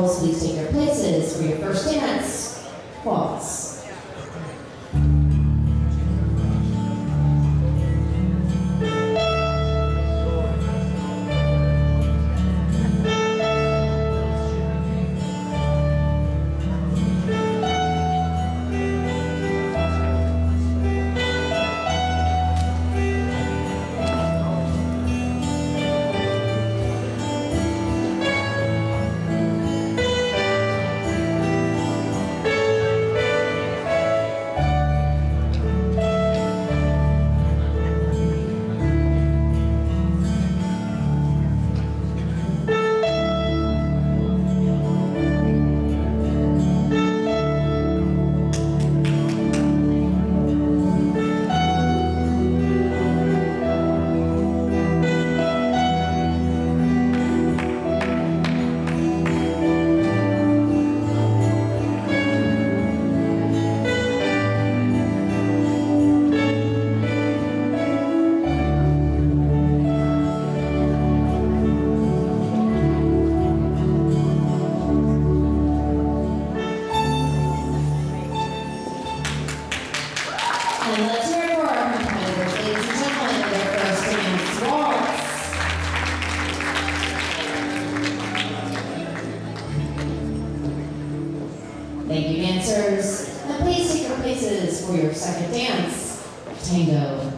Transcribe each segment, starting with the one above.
Couples, please take your places for your first dance. Waltz. And let's hear it for our their first dance waltz. Thank you, dancers. And please take your places for your second dance. Tango,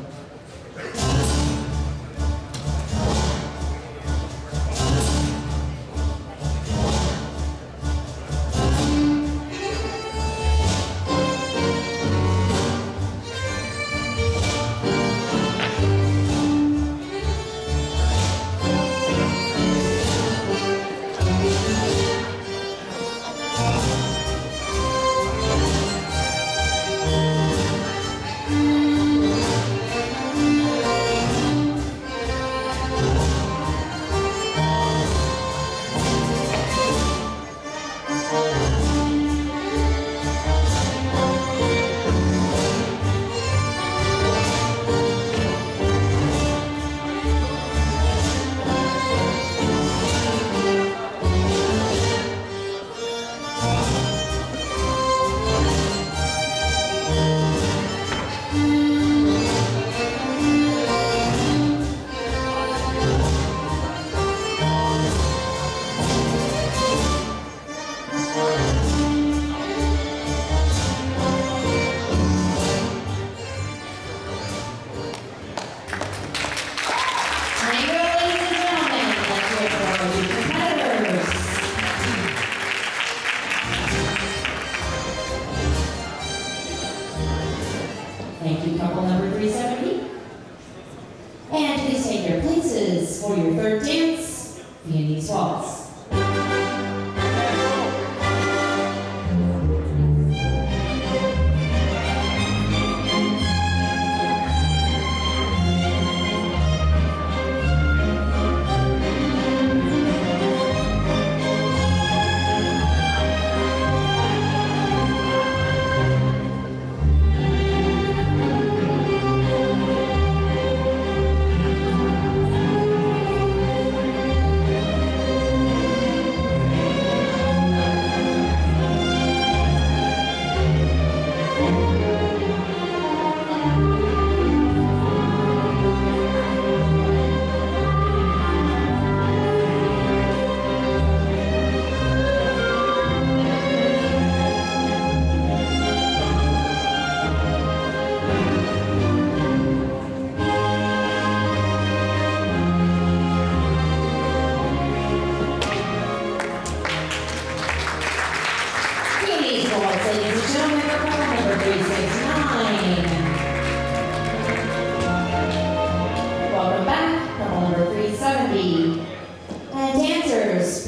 please take your places for your third dance, Viennese Waltz.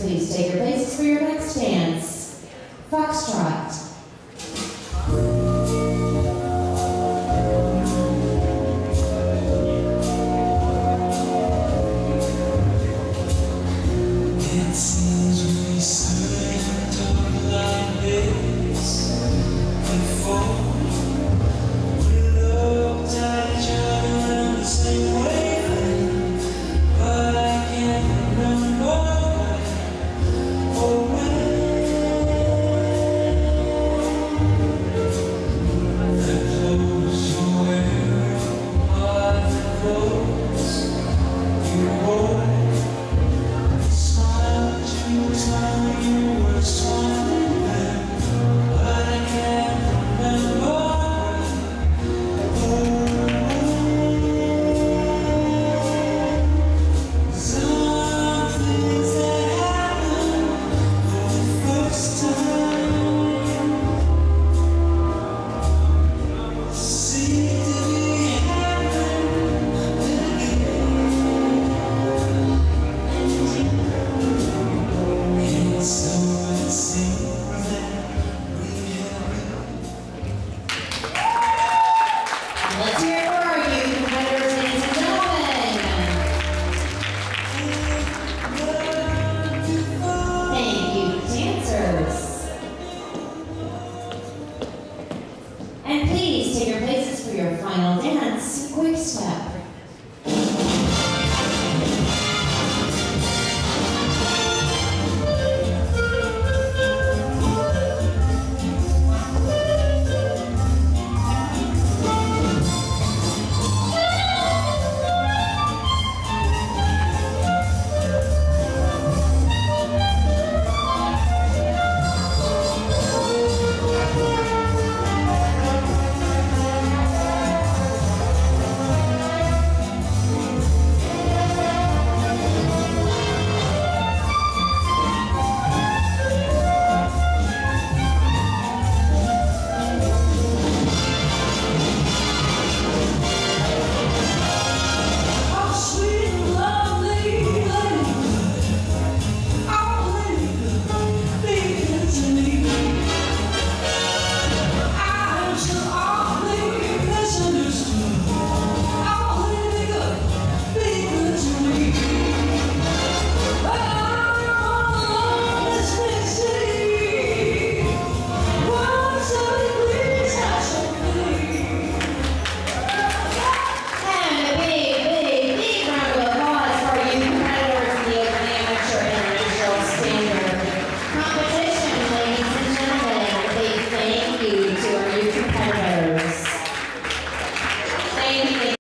Please take your places for your next dance, Foxtrot. It you were softly your Places for your final dance, Quick Step. Thank you.